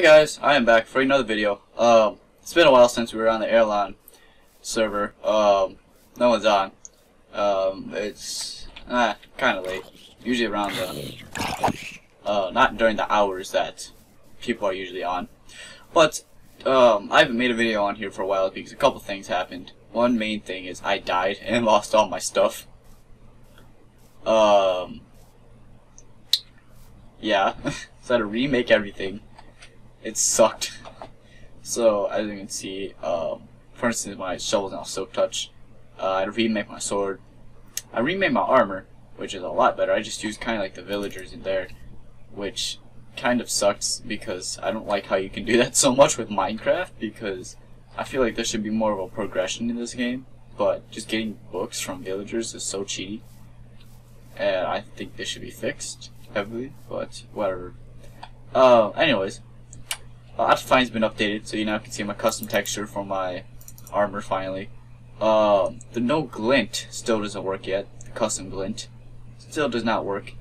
Hey guys, I am back for another video. Um, it's been a while since we were on the Aerilon server. Um, no one's on. Um, it's ah, kind of late. Usually around the uh, not during the hours that people are usually on. But um, I haven't made a video on here for a while because a couple things happened. One main thing is I died and lost all my stuff. Um, yeah, so I had to remake everything it sucked. So as you can see, um, for instance, my shovel's now silk touch. Uh, I remake my sword. I remade my armor, which is a lot better. I just used kind of like the villagers in there, which kind of sucks because I don't like how you can do that so much with Minecraft because I feel like there should be more of a progression in this game. But just getting books from villagers is so cheaty, and I think this should be fixed heavily. But whatever. Uh, anyways, uh, Optifine's been updated, so you now can see my custom texture for my armor finally. Uh, the no glint still doesn't work yet. The custom glint still does not work.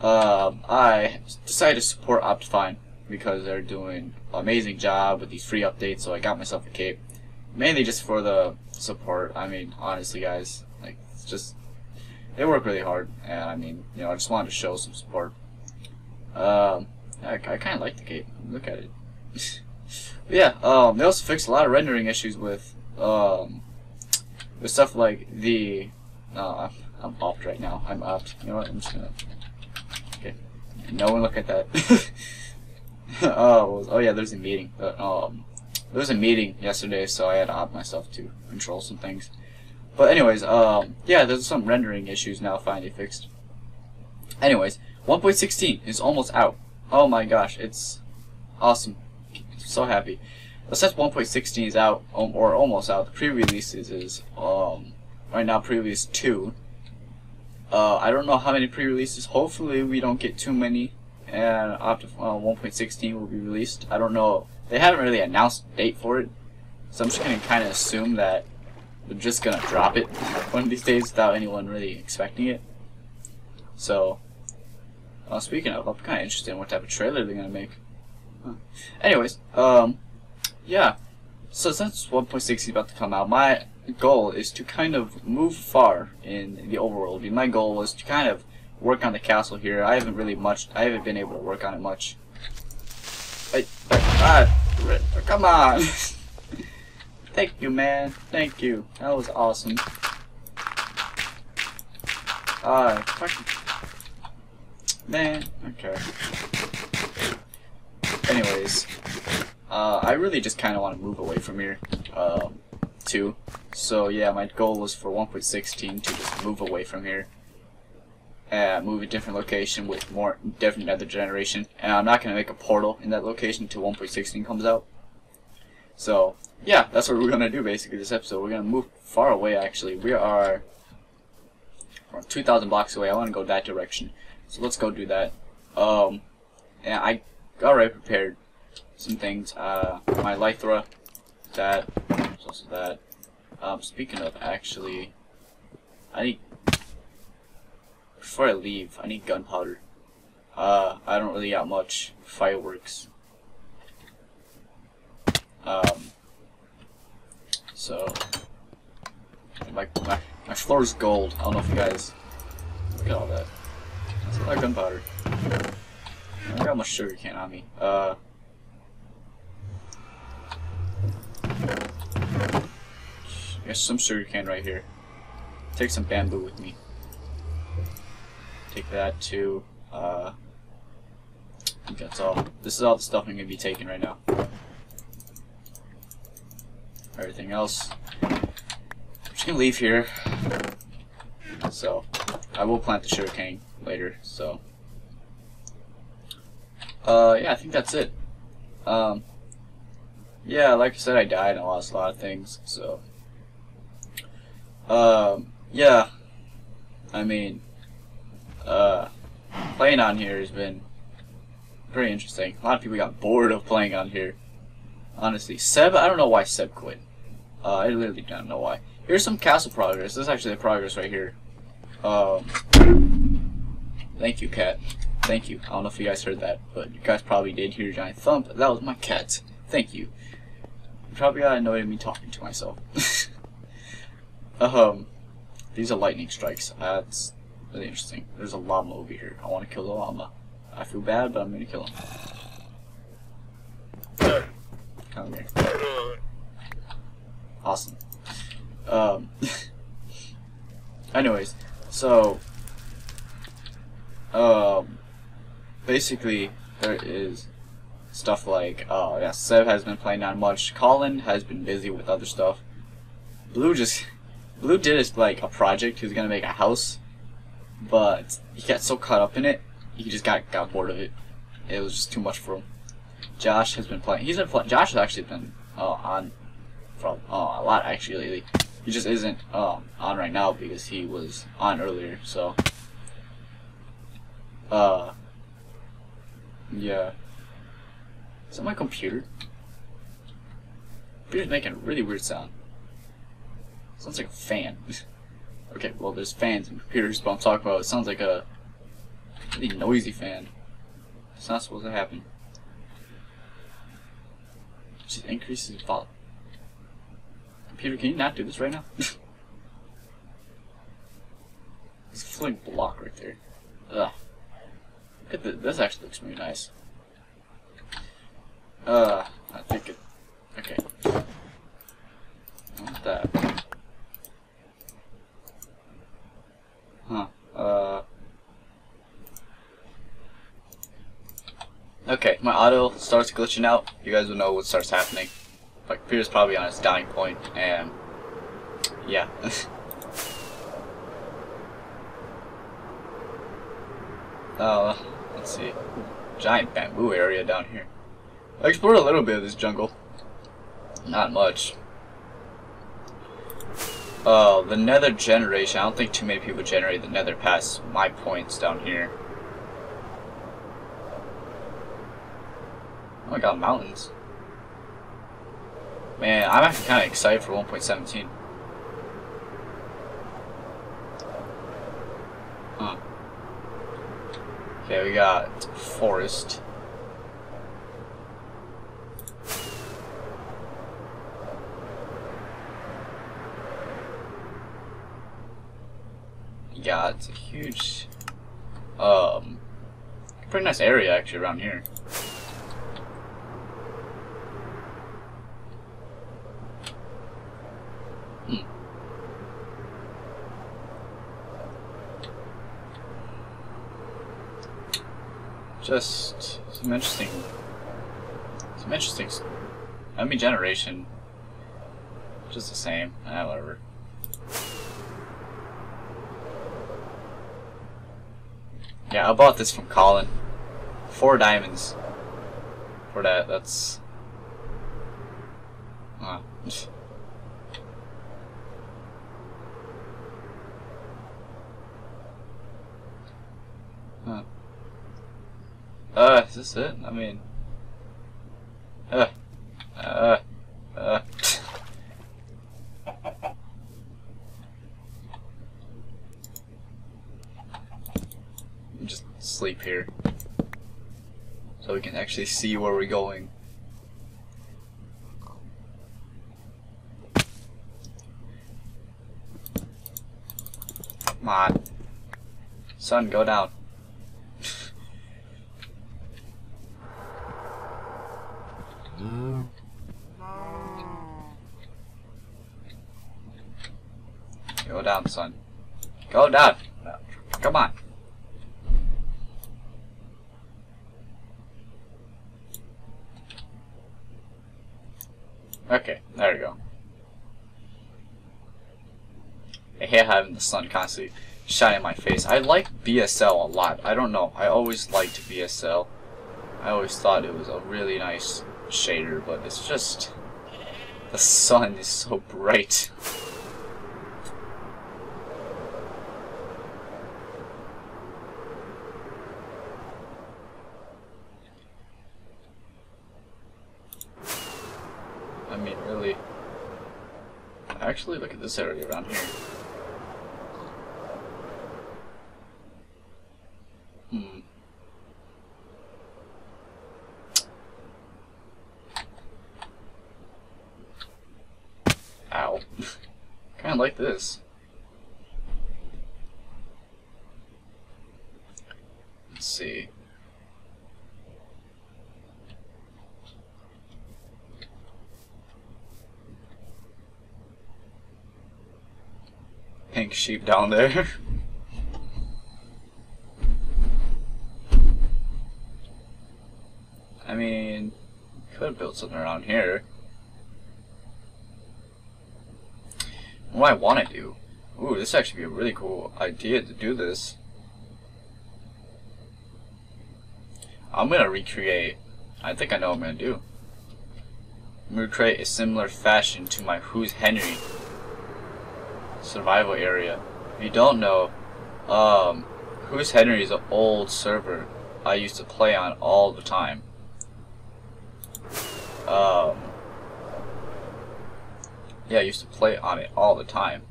Uh, I decided to support Optifine because they're doing amazing job with these free updates, so I got myself a cape. Mainly just for the support. I mean, honestly, guys, like, it's just, they work really hard, and I mean, you know, I just wanted to show some support. Um, I, I kind of like the cape. Look at it. yeah, um, they also fixed a lot of rendering issues with, um, with stuff like the, uh, I'm opt right now. I'm opt. You know what? I'm just gonna, okay. No one look at that. oh, oh yeah, there's a meeting. Uh, um, there was a meeting yesterday, so I had to opt myself to control some things. But anyways, um, yeah, there's some rendering issues now finally fixed. Anyways, 1.16 is almost out. Oh my gosh, it's awesome. So happy. Since 1.16 is out, um, or almost out, the pre-releases is, um, right now pre-release 2. Uh, I don't know how many pre-releases. Hopefully we don't get too many, and up uh, 1.16 will be released. I don't know. They haven't really announced a date for it, so I'm just gonna kind of assume that they're just gonna drop it one of these days without anyone really expecting it. So, uh, speaking of, I'm kind of interested in what type of trailer they're gonna make. Huh. Anyways, um, yeah. So since 1.6 is about to come out, my goal is to kind of move far in the overworld. My goal was to kind of work on the castle here. I haven't really much. I haven't been able to work on it much. I, I, ah, come on. Thank you, man. Thank you. That was awesome. Ah, uh, man. Okay. Anyways, uh, I really just kind of want to move away from here, um, too. So yeah, my goal was for 1.16 to just move away from here. Uh, move a different location with more different nether generation. And I'm not going to make a portal in that location until 1.16 comes out. So, yeah, that's what we're going to do basically this episode. We're going to move far away actually. We are 2,000 blocks away. I want to go that direction. So let's go do that. Um, and I already prepared some things. Uh, my Elytra, that, also that. Um, speaking of, actually, I need, before I leave, I need gunpowder. Uh, I don't really got much fireworks. Um, so, my, my, my floor is gold. I don't know if you guys, look at all that. Of gunpowder. I got much sugar cane on me. Uh, There's some sugar cane right here. Take some bamboo with me. Take that too. Uh, I think that's all. This is all the stuff I'm going to be taking right now. Everything else. I'm just going to leave here. So, I will plant the sugarcane later, so. Uh, yeah, I think that's it. Um, yeah, like I said, I died and I lost a lot of things, so. Um, yeah. I mean, uh, playing on here has been very interesting. A lot of people got bored of playing on here. Honestly, Seb, I don't know why Seb quit. Uh, I literally don't know why. Here's some castle progress. This is actually the progress right here. Um, thank you, cat. Thank you. I don't know if you guys heard that, but you guys probably did hear a giant thump. That was my cat. Thank you. You probably got annoyed at me talking to myself. um, these are lightning strikes. That's really interesting. There's a llama over here. I want to kill the llama. I feel bad, but I'm gonna kill him. Come here. Awesome. Um. anyways, so um, basically there is stuff like uh yeah, Sev has been playing not much. Colin has been busy with other stuff. Blue just Blue did his like a project. He was gonna make a house, but he got so caught up in it, he just got got bored of it. It was just too much for him. Josh has been playing. He's been playing. Josh has actually been uh, on from uh, a lot actually lately. He just isn't um, on right now because he was on earlier. So, uh, yeah. Is that my computer? Computer's making a really weird sound. Sounds like a fan. okay, well there's fans and computers, but I'm talking about it sounds like a really noisy fan. It's not supposed to happen. Just increases volume. Computer, can you not do this right now? It's a floating block right there. Ugh. Look the, this actually looks really nice. Uh, I think it. Okay. That. Huh. Uh. Okay, my auto starts glitching out. You guys will know what starts happening. Computer's probably on its dying point, and yeah. uh, let's see. Giant bamboo area down here. I explored a little bit of this jungle. Not much. Uh, the nether generation. I don't think too many people generate the nether past my points down here. Oh, I got mountains. Man, I'm actually kind of excited for 1.17. Huh. Okay, we got forest. Yeah, it's a huge, um, pretty nice area actually around here. Hmm. Just some interesting, some interesting. I mean, generation, just the same. Ah, whatever. Yeah, I bought this from Colin. Four diamonds. For that, that's... Uh, huh. Uh, is this it? I mean... Uh, uh, uh... just sleep here. So we can actually see where we're going. Come on. Sun, go down. Go down, son. Go down. Come on. Okay, there we go. I hate having the sun constantly shining in my face. I like BSL a lot. I don't know. I always liked BSL. I always thought it was a really nice shader, but it's just... The sun is so bright. actually? Look at this area around here. Hmm. Ow. kind of like this. Sheep down there. I mean, could built something around here. What I want to do? Ooh, this actually be a really cool idea to do this. I'm gonna recreate. I think I know what I'm gonna do. I'm gonna create a similar fashion to my Who's Henry survival area. If you don't know, um, Who's Henry is an old server I used to play on all the time. Um, yeah, I used to play on it all the time.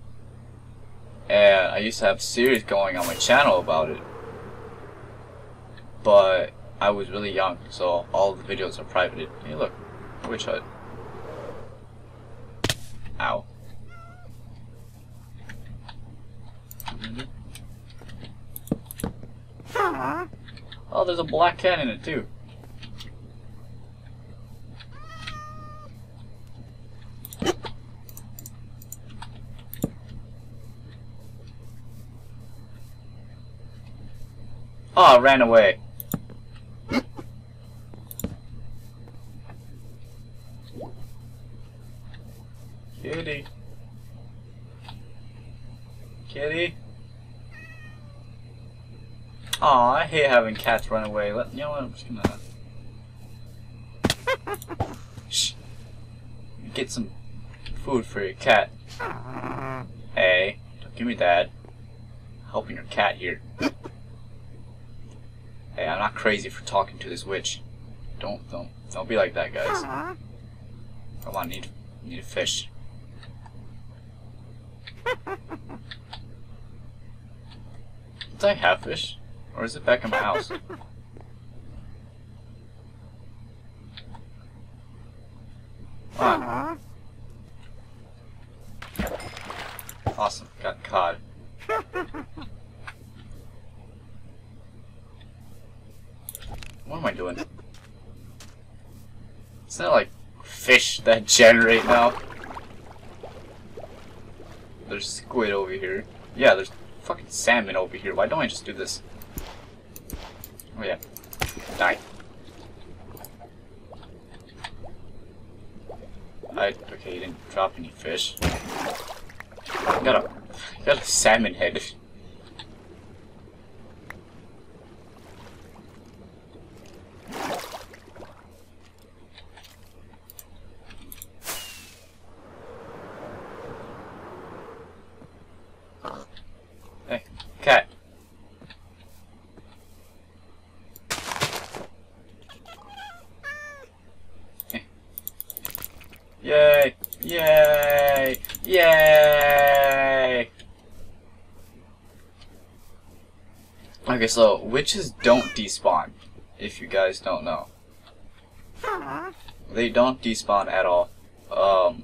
And I used to have series going on my channel about it. But I was really young, so all the videos are privated. Hey look, witch hut. Ow. Oh, there's a black cat in it too. Oh, ran away. Kitty. Kitty. Aw, I hate having cats run away. Let you know what? I'm just gonna Shh. get some food for your cat. Hey, don't give me that. Helping your cat here. Hey, I'm not crazy for talking to this witch. Don't don't don't be like that, guys. Come on, need need a fish. Did I have fish? Or is it back in my house? On. Awesome, got cod. What am I doing? Is that like fish that generate now? There's squid over here. Yeah, there's fucking salmon over here. Why don't I just do this? Oh yeah. Die. I okay, you didn't drop any fish. got a got a salmon head. Hey, cat. Yay! Yay! Yay! Okay, so witches don't despawn, if you guys don't know. They don't despawn at all. Um,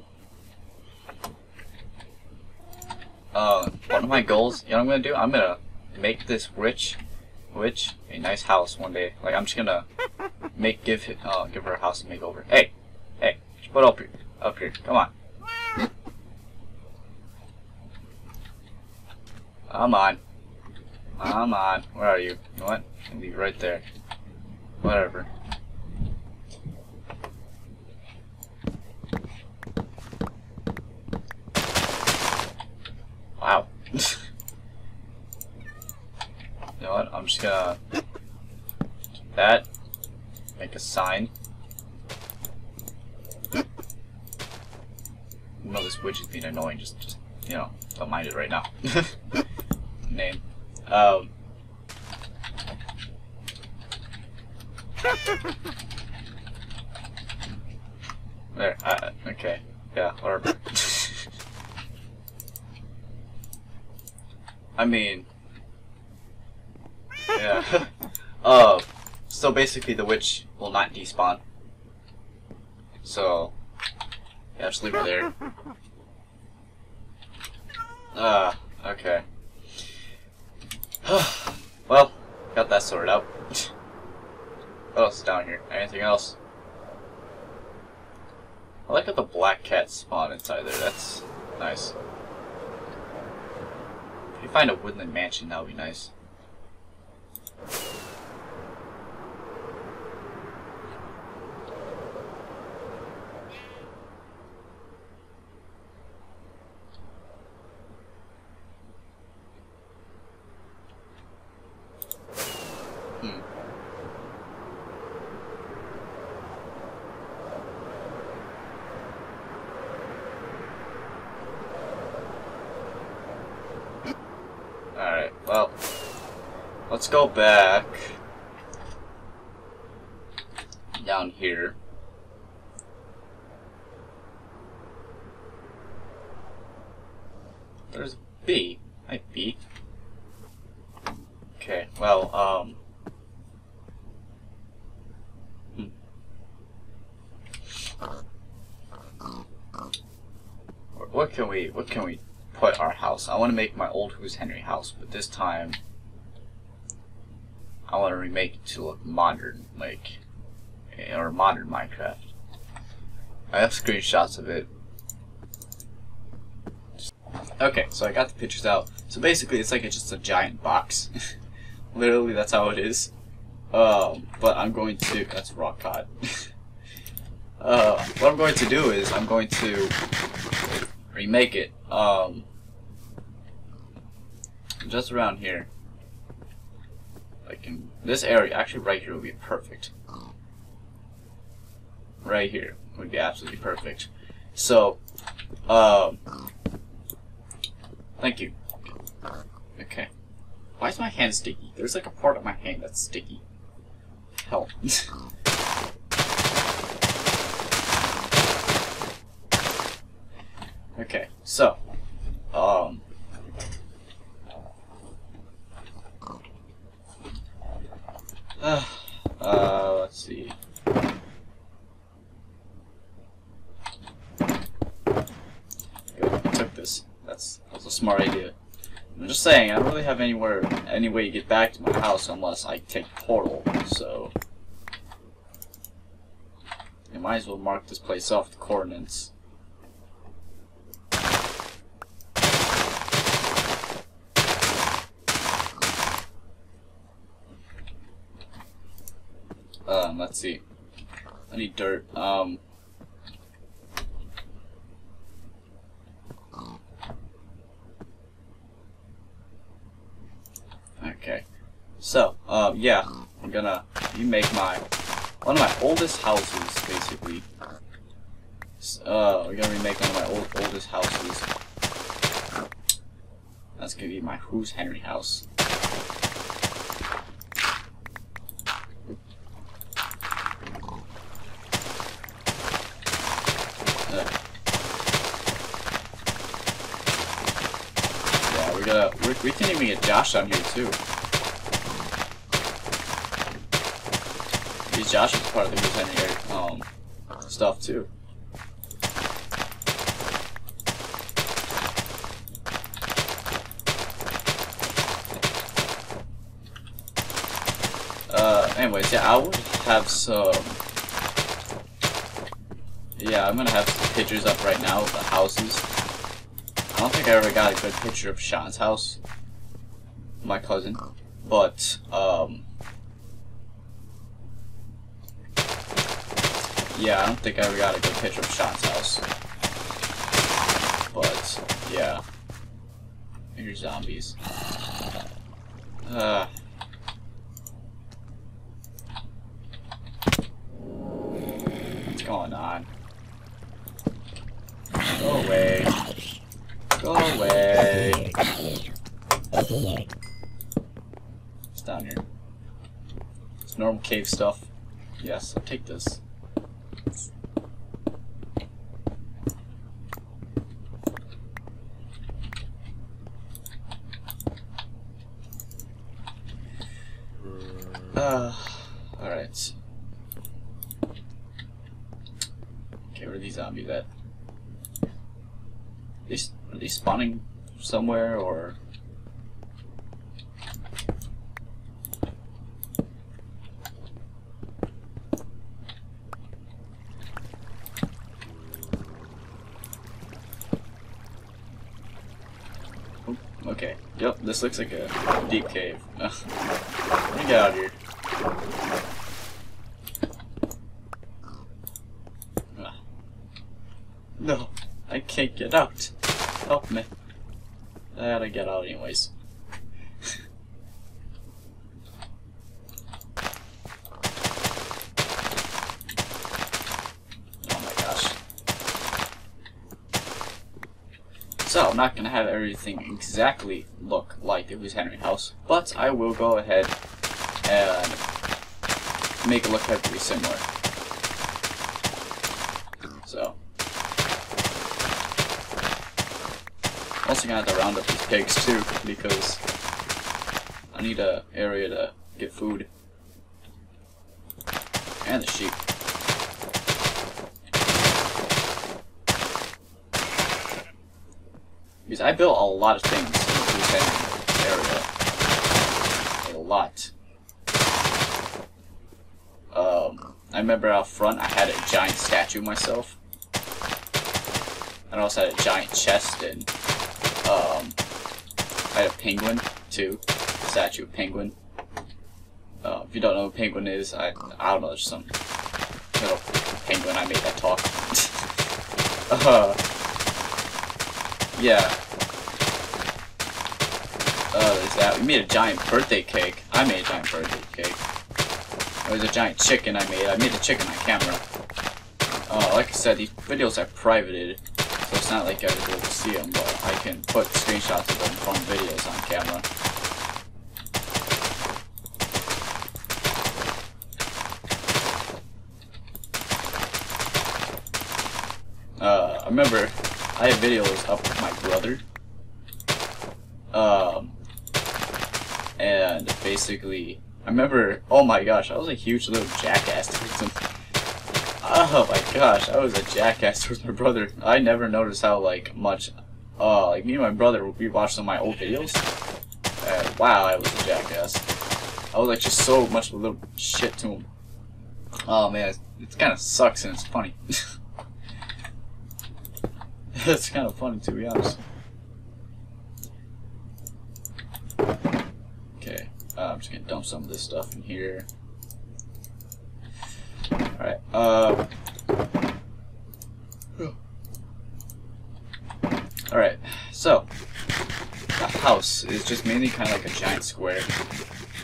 uh, one of my goals, you know what I'm gonna do? I'm gonna make this rich witch a nice house one day. Like I'm just gonna make give uh give her a house to make over. Hey, hey, put up here, up here. Come on. Come on. Come on. Where are you? You know what? I'll be right there. Whatever. Wow. you know what? I'm just gonna do that. Make a sign. No, this witch is being annoying. Just, just you know, don't mind it right now. Name. Um. There. Uh, okay. Yeah. Whatever. I mean, yeah. uh, so basically the witch will not despawn. So, yeah, just leave her there. Ah, okay. well, got that sorted out. what else is down here? Anything else? I like how the black cat spawned inside there. That's nice. If you find a woodland mansion, that would be nice. Hmm. Alright, well, let's go back down here. There's bee. Hi, bee. Okay, well, um... hmm. What can we, what can we put our house? I want to make my old Who's Henry house, but this time I want to remake it to look modern, like, eh, or modern Minecraft. I have screenshots of it. Okay, so I got the pictures out. So basically, it's like it's just a giant box. Literally, that's how it is. Um, but I'm going to. That's rock cod. uh, what I'm going to do is I'm going to remake it. Um, just around here. Like this area, actually, right here would be perfect. Right here would be absolutely perfect. So, um, thank you. Okay. Why is my hand sticky? There's like a part of my hand that's sticky. Hell. okay, so, um, uh, let's see. Good, took this. That's that's a smart idea. I'm just saying, I don't really have anywhere, any way to get back to my house unless I take portal. So, I might as well mark this place off the coordinates. Um, let's see. I need dirt. Um. Okay. So, um, yeah, I'm gonna remake my one of my oldest houses, basically. Uh, we're gonna remake one of my old oldest houses. That's gonna be my Who's Henry house. Uh, Yeah, we gotta. We, we can even get Josh on here too. Because Josh is part of the Henry um stuff too. Uh, anyways, yeah, I would have some. Yeah, I'm gonna have some pictures up right now of the houses. I don't think I ever got a good picture of Sean's house, my cousin, but um, yeah, I don't think I ever got a good picture of Sean's house. But yeah, here's zombies. Uh, what's going on? Go away. Go away. It's down here. It's normal cave stuff. Yes, I'll take this. Uh, alright. Okay, where are these zombies at? These, are they spawning somewhere or Okay. Yep, this looks like a deep cave. Let me get out of here. No, I can't get out. Help me. I gotta get out anyways. oh my gosh. So, I'm not gonna have everything exactly look like it was Henry house, but I will go ahead and make it look heavily similar. So. Also gonna have to round up these pigs too, because I need a area to get food. And the sheep. Because I built a lot of things in the area. A lot. Um, I remember out front I had a giant statue myself. I also had a giant chest and um, I had a penguin too. A statue of penguin. Uh, if you don't know what penguin is, I I don't know, there's some little penguin I made that talk. uh, yeah. Oh, there's that. We made a giant birthday cake. I made a giant birthday cake. There was a giant chicken I made. I made the chicken on camera. Oh, like I said, these videos are privated, so it's not like I was able to see them, but I can put screenshots of them from videos on camera. Uh, I remember I have videos up with my brother. Um, and basically, I remember, oh my gosh, I was a huge little jackass towards him. Oh my gosh, I was a jackass towards my brother. I never noticed how, like, much, uh, like, me and my brother, we watched some of my old videos. And wow, I was a jackass. I was, like, just so much little shit to him. Oh man, it kind of sucks and it's funny. it's kind of funny to be honest. Okay, uh, I'm just gonna dump some of this stuff in here. Alright, uh. Alright, so. The house is just mainly kind of like a giant square.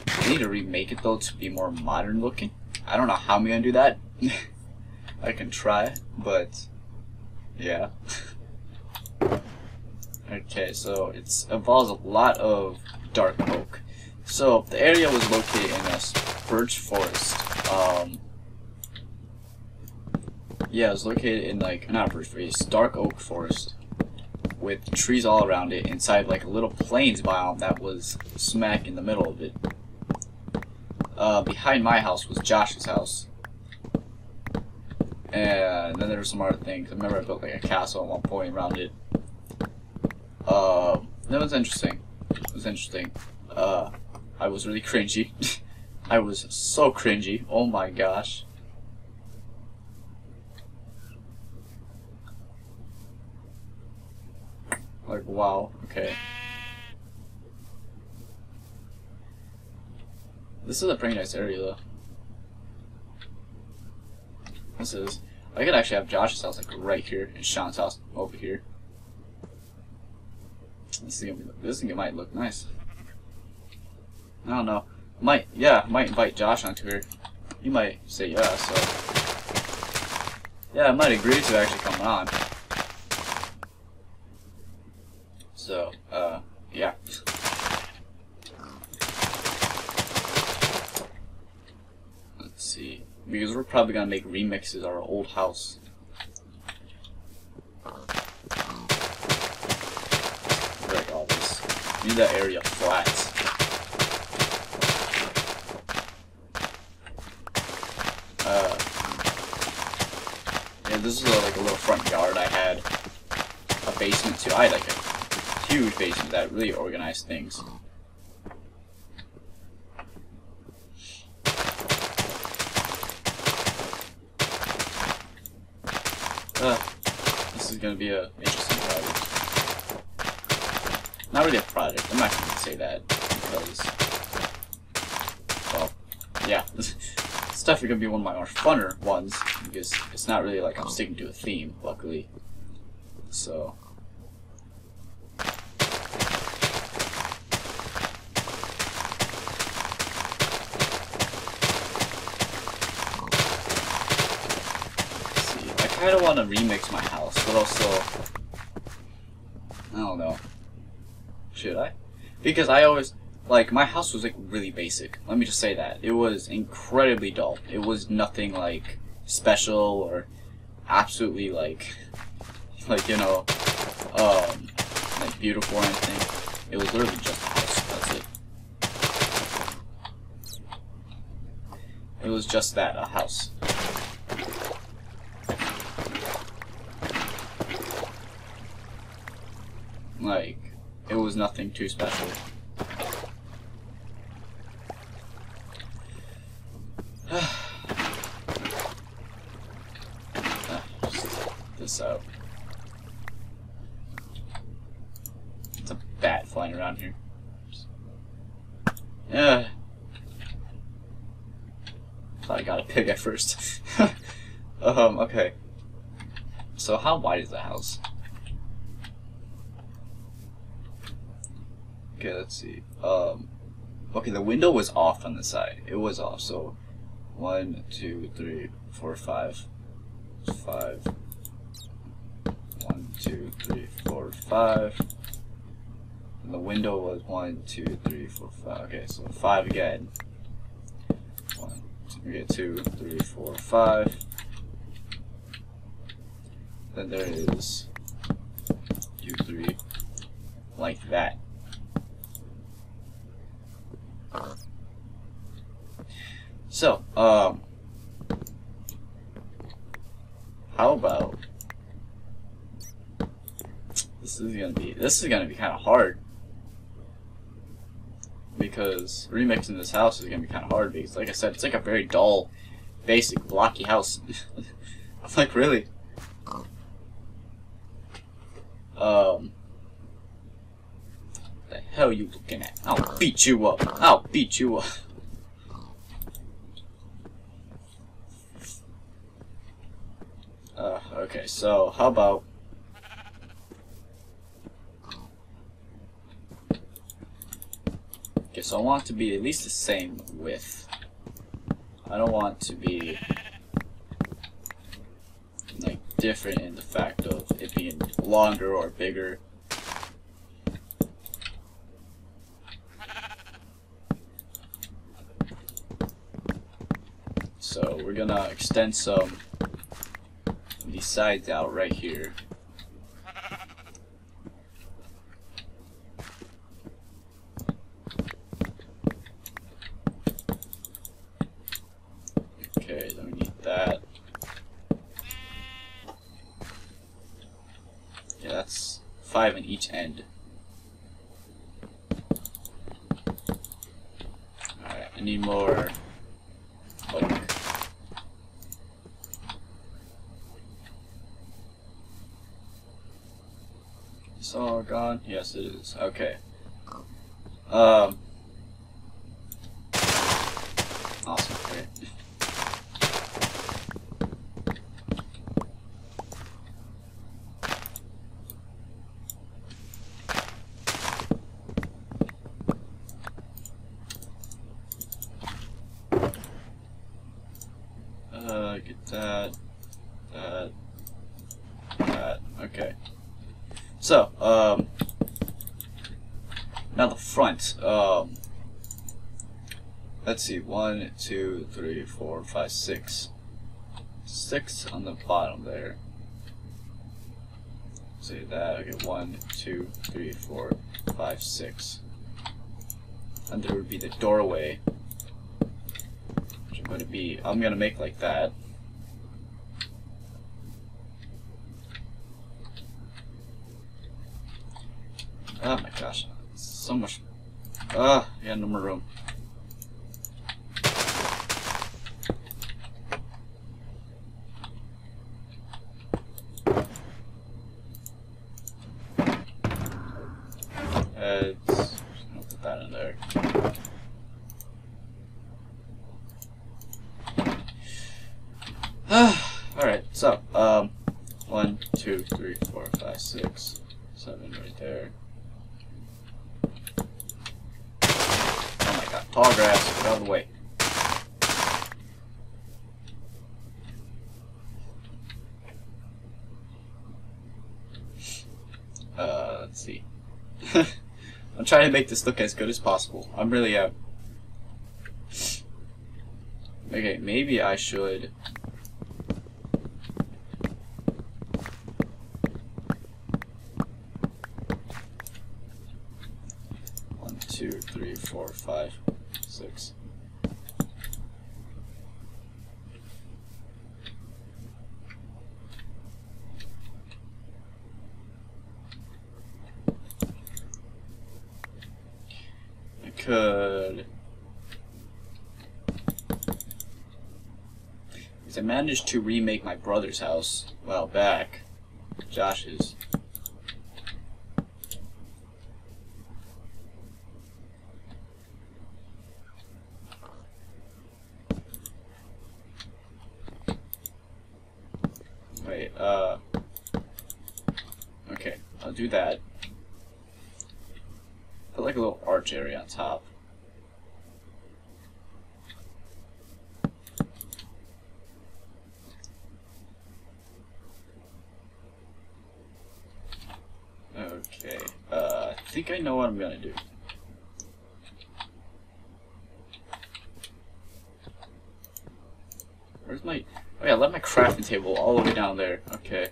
I need to remake it though to be more modern looking. I don't know how I'm gonna do that. I can try, but. Yeah. okay, so it involves a lot of dark oak. So the area was located in a birch forest. Um, yeah, it was located in like not birch forest, dark oak forest, with trees all around it. Inside like a little plains biome that was smack in the middle of it. Uh, behind my house was Josh's house. And then there were some other things. I remember I built like a castle at one point around it. Uh, that was interesting. It was interesting. Uh, I was really cringy. I was so cringy. Oh my gosh. Like, wow. Okay. This is a pretty nice area, though. This is. I could actually have Josh's house like right here and Sean's house over here. This thing, this thing might look nice. I don't know. Might yeah, might invite Josh onto here. He might say yeah, so yeah, I might agree to actually come on. So, uh, yeah. Let's see. Because we're probably gonna make remixes of our old house. Break all this. That area flat. Uh, yeah, this is a, like a little front yard I had. A basement too. I had like a huge basement that really organized things. Uh, this is gonna be a. Not really a project. I'm not gonna say that because, well, yeah, it's definitely gonna be one of my more funner ones because it's not really like I'm sticking to a theme, luckily. So. see, I kind of want to remix my house, but also, I don't know. Should I? Because I always like my house was like really basic. Let me just say that it was incredibly dull. It was nothing like special or absolutely like like you know um like beautiful or anything. It was literally just a house. That's it. It was just that a house. Like it was nothing too special. This out. It's a bat flying around here. Yeah. Thought I got a pig at first. um, okay. So how wide is the house? Okay, let's see. Um, okay, the window was off on the side. It was off, so one, two, three, four, five, five. One, two, three, four, five. And the window was one, two, three, four, five. Okay, so five again. One, two, okay, two, three, four, five. Then there is two, three, like that. So, um, how about this is gonna be this is gonna be kind of hard because remixing this house is gonna be kind of hard because, like I said, it's like a very dull, basic, blocky house. I'm like really. Um, the hell you looking at? I'll beat you up. I'll beat you up. Uh, okay, so how about Okay, so I want to be at least the same width. I don't want to be like different in the fact of it being longer or bigger. So we're gonna extend some sides out right here. Okay, we need that. Yeah, that's five in each end. Alright, I need more oak. It's all gone? Okay. Um. Awesome. Uh, get that, that, that. Okay. So, um, now the front. Um, let's see. One, two, three, four, five, six. Six on the bottom there. Say that. Okay. One, two, three, four, five, six. And there would be the doorway. Which I'm going to be. I'm going to make like that. Oh my gosh. So much. Ah, yeah, no more room. I'll put that in there. Alright, so, um, one, two, three, four, five, six, seven right there. Oh my god, tall grass, out of the way. Uh, let's see. I'm trying to make this look as good as possible. I'm really, uh... Okay, maybe I should... One, two, three, four, five, six. I could. Because I managed to remake my brother's house a while back. Josh's. Wait, uh. Okay, I'll do that. Put like a little arch area on top. Okay, uh, I think I do. Where's my... Oh yeah, I left my crafting table all the way down there. Okay.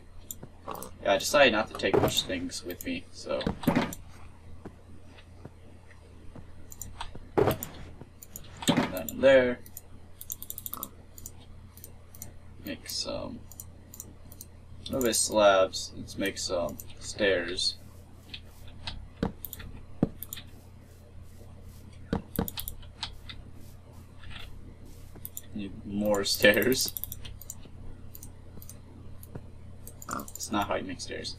Yeah, I decided not to take much things with me, so... That in there. Make some... No slabs. Let's make some stairs. Need more stairs. Oh, it's not make stairs.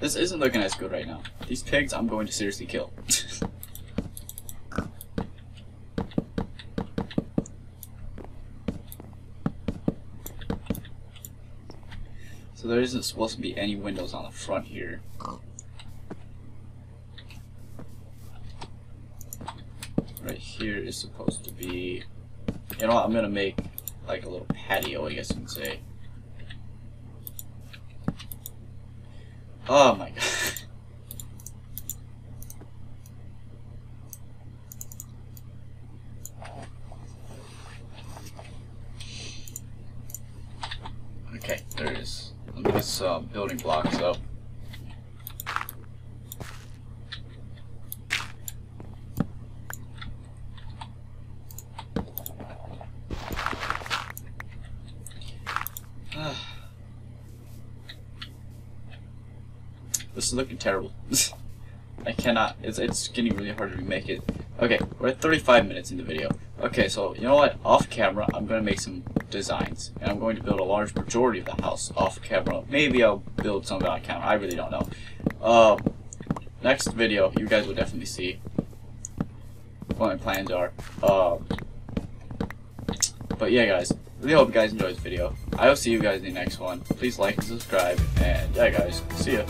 This isn't looking as good right now. These pigs I'm going to seriously kill. so there isn't supposed to be any windows on the front here. Right here is supposed to be... You know what, I'm gonna make like a little patio, I guess you can say. Oh my god. Okay, there it is. Let me get some building blocks up. This is looking terrible. I cannot. It's it's getting really hard to remake it. Okay, we're at 35 minutes in the video. Okay, so you know what? Off camera, I'm going to make some designs, and I'm going to build a large majority of the house off camera. Maybe I'll build some on camera. I really don't know. Um, next video, you guys will definitely see what my plans are. Um, but yeah, guys, really hope you guys enjoyed this video. I will see you guys in the next one. Please like and subscribe, and yeah, guys, see ya.